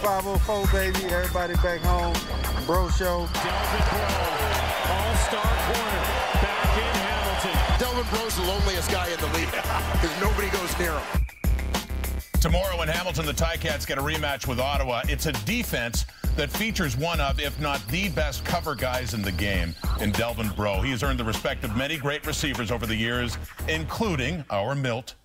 504, baby. Everybody back home. Breaux Show. Delvin Breaux, all-star corner, back in Hamilton. Delvin Breaux's the loneliest guy in the league because nobody goes near him. Tomorrow in Hamilton, the Ticats get a rematch with Ottawa. It's a defense that features one of, if not the best cover guys in the game in Delvin Breaux. He has earned the respect of many great receivers over the years, including our Milt.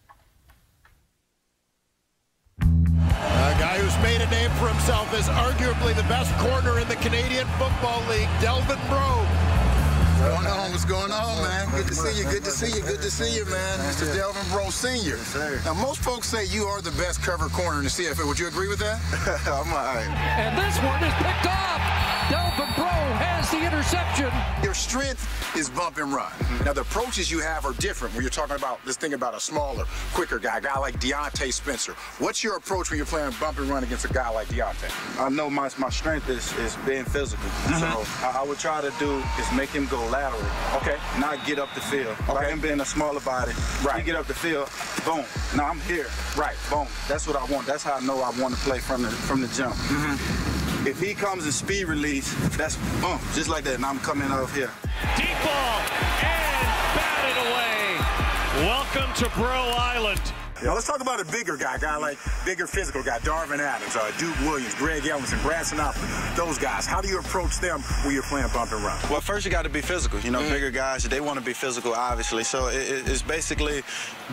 Name for himself as arguably the best corner in the Canadian Football League, Delvin Breaux. What's going on? What's going on, man? Good to see you. Good to see you. Good to see you, man. Mr. Delvin Breaux Sr. Now, most folks say you are the best cover corner in the CFL. Would you agree with that? I'm all right. And this one is picked off. Delvin Breaux has the interception. Your strength is bump and run. Now, the approaches you have are different when you're talking about, this thing about a smaller, quicker guy, a guy like Diontae Spencer. What's your approach when you're playing bump and run against a guy like Diontae? I know my, my strength is, is being physical. So I, I would try to do is make him go lateral. Okay. Not get up the field. Like Okay. him being a smaller body. Right. He get up the field, boom. Now I'm here. Right. Boom. That's what I want. That's how I know I want to play from the from the jump. Mm-hmm. If he comes in speed release, that's boom, just like that. And I'm coming off here. Deep ball and batted away. Welcome to Breaux Island. Now let's talk about a bigger guy, guy like bigger physical guy, Darvin Adams, uh, Duke Williams, Greg and Brad Sinopoli. Those guys. How do you approach them when you're playing bump and run? Well, first you got to be physical. You know, Mm. bigger guys, they want to be physical, obviously. So it, it- it's basically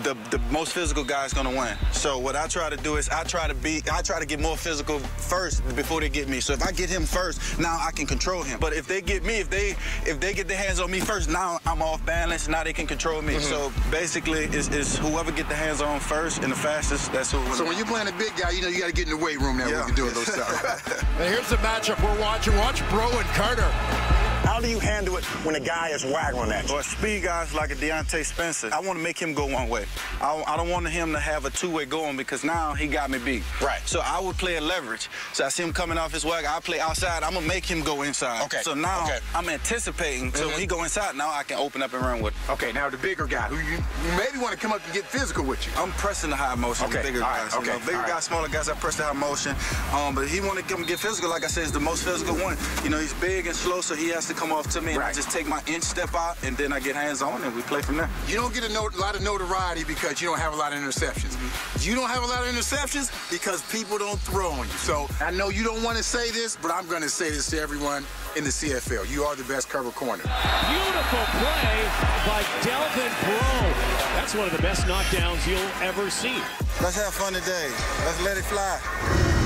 the the most physical guy is going to win. So what I try to do is I try to be, I try to get more physical first before they get me. So if I get him first, now I can control him. But if they get me, if they if they get their hands on me first, now I'm off balance. Now they can control me. Mm-hmm. So basically, it's, it's whoever get the hands on first and the fastest. That's who. wins. So when you're playing a big guy, you know you got to get in the weight room now Yeah. when you can do those stuff. And here's the matchup we're watching. Watch Breaux and Carter. How do you handle it when a guy is waggling at you? Or speed guys like a Diontae Spencer. I want to make him go one way. I, I don't want him to have a two-way going because now he got me beat. Right. So I would play a leverage. So I see him coming off his wag. I play outside. I'm gonna make him go inside. Okay, So now okay. I'm anticipating. So when he go inside, now I can open up and run with. him. okay, now the bigger guy, who you, you maybe want to come up and get physical with you. I'm pressing the high motion. Okay, The bigger right, guys. you okay, know, bigger right. guys, smaller guys. I press the high motion. Um, but he want to come get physical. Like I said, is the most physical one. You know, he's big and slow, so he has to come off to me. And I just take my inch step out, and then I get hands on, and we play from there. You don't get a no- lot of notoriety because you don't have a lot of interceptions. Mm-hmm. You don't have a lot of interceptions because people don't throw on you. So I know you don't want to say this, but I'm going to say this to everyone in the CFL. You are the best cover corner. Beautiful play by Delvin Breaux. That's one of the best knockdowns you'll ever see. Let's have fun today. Let's let it fly.